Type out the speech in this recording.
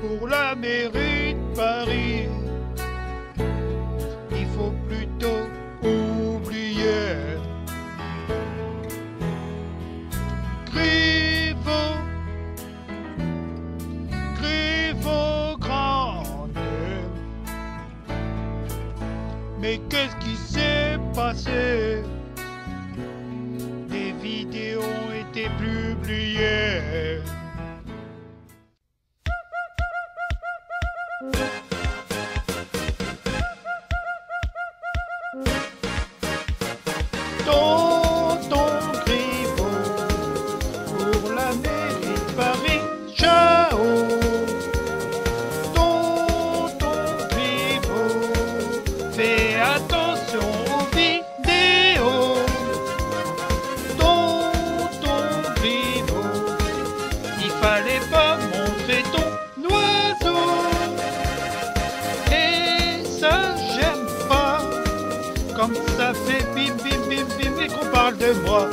pour la mairie de Paris. Il faut plutôt oublier. Griveau, Griveau grande. Mais qu'est-ce qui s'est passé? Des vidéos ont été publiées. Thank you. Ça fait bim bim bim bim et qu'on parle de moi.